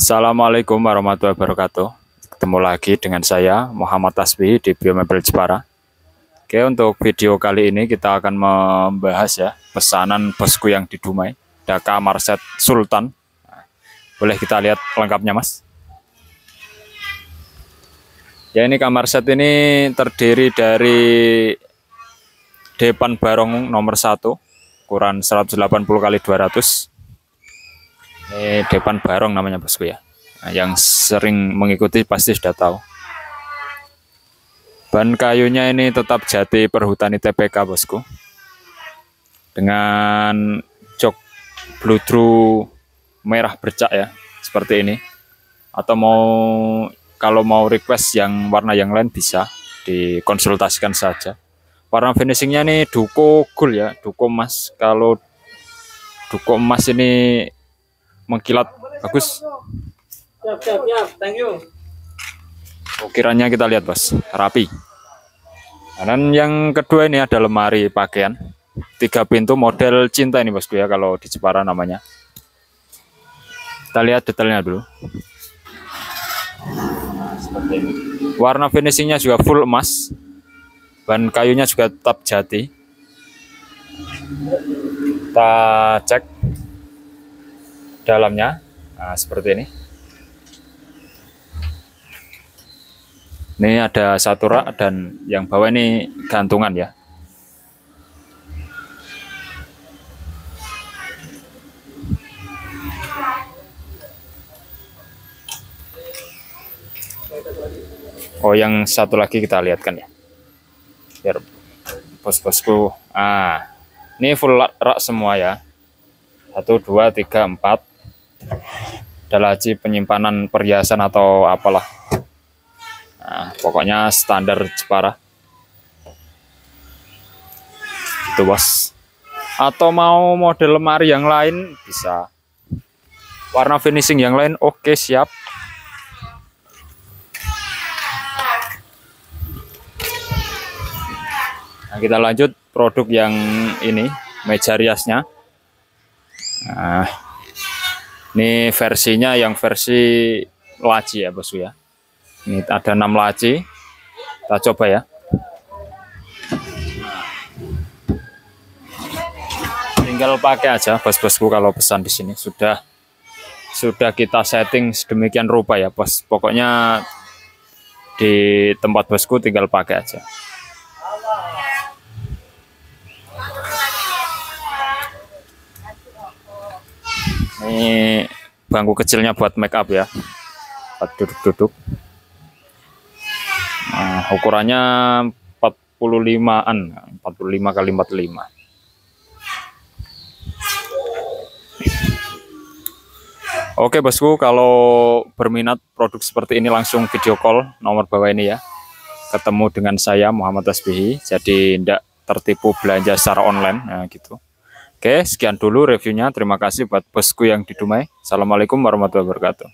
Assalamualaikum warahmatullahi wabarakatuh. Ketemu lagi dengan saya Muhammad Tasbih di Biomebel Jepara. Oke, untuk video kali ini kita akan membahas ya pesanan bosku yang di Dumai, Daka Marset Sultan. Boleh kita lihat lengkapnya, Mas? Ya, ini kamar set ini terdiri dari depan barong nomor 1 ukuran 180 kali 200 ini depan barong namanya bosku ya. Nah, yang sering mengikuti pasti sudah tahu. Ban kayunya ini tetap jati perhutani TPK bosku. Dengan jok bludru merah bercak ya seperti ini. Atau mau kalau mau request yang warna yang lain bisa dikonsultasikan saja. Warna finishingnya nih duko gold ya duko emas. Kalau duko emas ini mengkilat. Bagus. Siap siap siap. Thank you. Ukirannya kita lihat bos. Rapi. Dan yang kedua ini ada lemari pakaian. Tiga pintu model cinta ini bosku ya kalau di Jepara namanya. Kita lihat detailnya dulu. Seperti ini. Warna finishingnya juga full emas. Ban kayunya juga tetap jati. Kita cek dalamnya. Nah, seperti ini. Ini ada satu rak dan yang bawah ini gantungan ya. Oh, yang satu lagi kita lihatkan ya. Biar bos-bosku. Ah, ini full rak semua ya. Satu, dua, tiga, empat. Ada laci penyimpanan perhiasan atau apalah. Nah, pokoknya standar Jepara. Itu bos. Atau mau model lemari yang lain bisa. Warna finishing yang lain oke siap. Nah, kita lanjut produk yang ini, meja riasnya. Nah, ini versinya yang versi laci ya, Bosku ya. Ini ada 6 laci. Kita coba ya. Tinggal pakai aja bos-bosku kalau pesan di sini sudah sudah kita setting sedemikian rupa ya, Bos. Pokoknya di tempat bosku tinggal pakai aja. Ini bangku kecilnya buat make up ya. Buat duduk-duduk. Nah, ukurannya 45-an, 45 kali 45. Oke bosku, kalau berminat produk seperti ini langsung video call nomor bawah ini ya. Ketemu dengan saya Muhammad Tasbihi, jadi tidak tertipu belanja secara online, nah gitu. Oke, sekian dulu reviewnya. Terima kasih buat bosku yang di Dumai. Assalamualaikum warahmatullahi wabarakatuh.